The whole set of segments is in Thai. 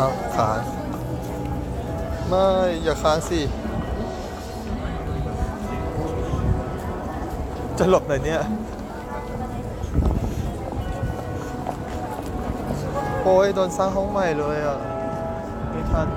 เอาค้างไม่ อย่าค้างสิ จะหลบไหนเนี่ย โอ้ยโดนสร้างห้องใหม่เลยอะ ไม่ทัน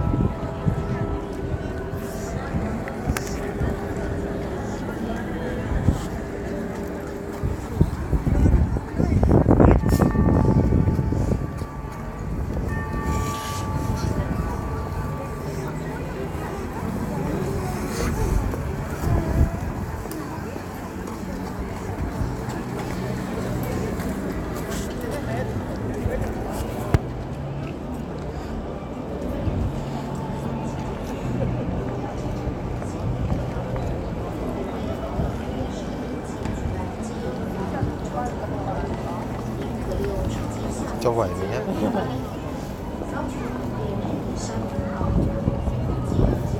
ไหวไหมเนี่ย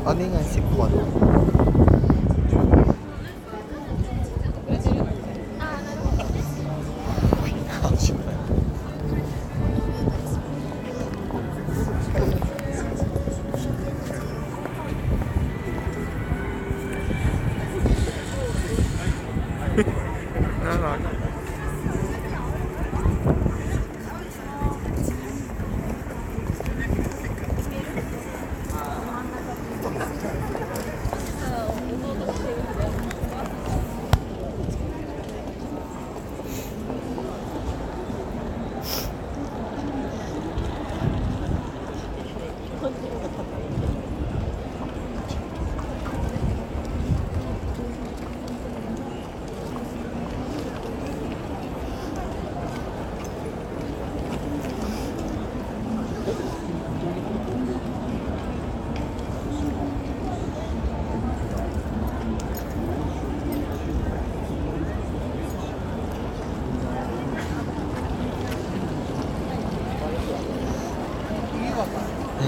อ๋อนี่ไงสิบคนเ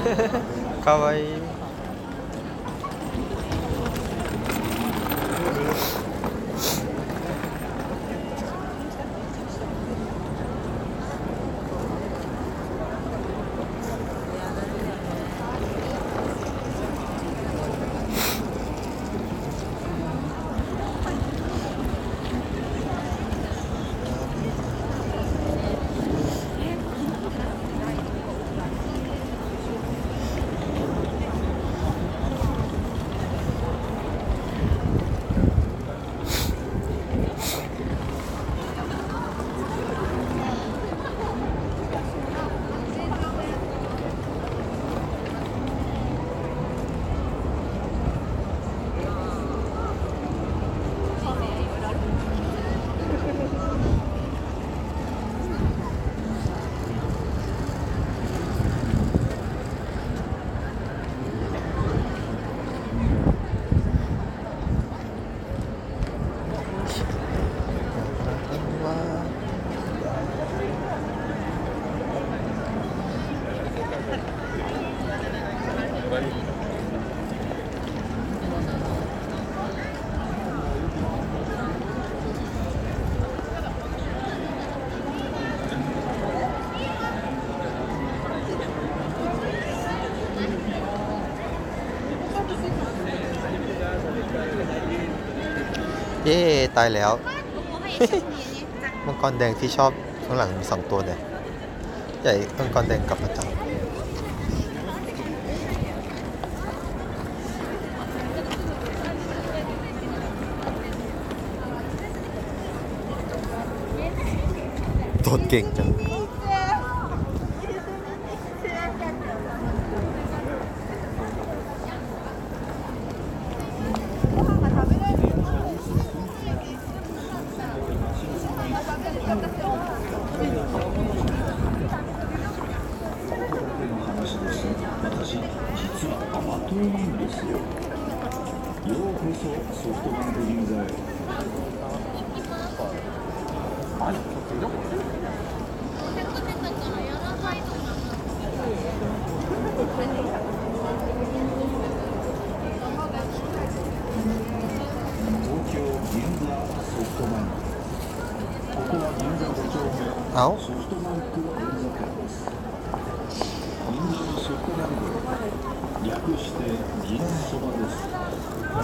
かわいい。 เย้ตายแล้ว มังกรแดงที่ชอบข้างหลังมีสองตัวเนี่ยใหญ่มังกรแดงกลับมาจับโดดเก่งจัง は甘党なんですよようこそソフトバンク銀座へ東京銀座ソフトバンクここは銀座5丁目เ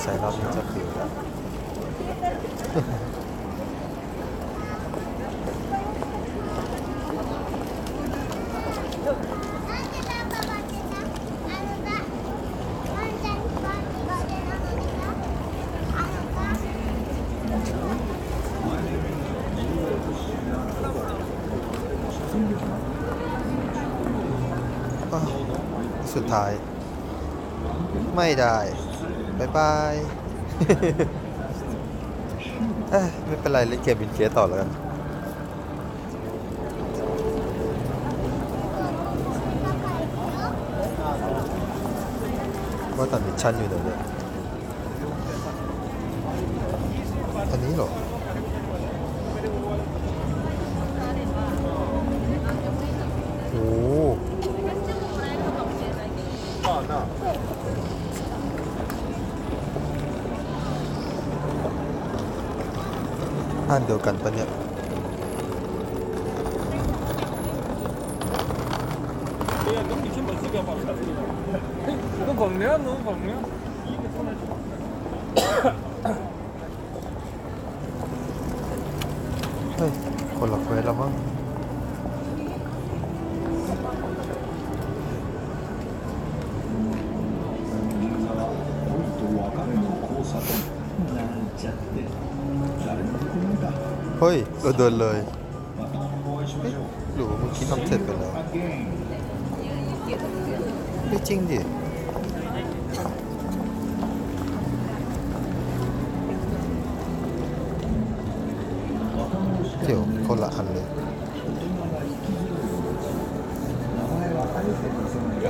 ใส่รอบนี้จะปิวแล้วสุดท้าย ไม่ได้ bye bye เอ้ยไม่เป็นไรเล่นเกมบินเคสต่อแล้วกันว่าแต่ mission อยู่ไหนเนี่ยอันนี้เหรอ trabajando, compañero. Ay, con la fue de la mano. เฮ้ย เราเดินเลย またお会いしましょう หรือว่าเมื่อกี้ทำเสร็จไปแล้ว Again ไม่จริงดิ เดี๋ยวคนละอันเลย 大人は生きづらいようです名前はあえて出せないが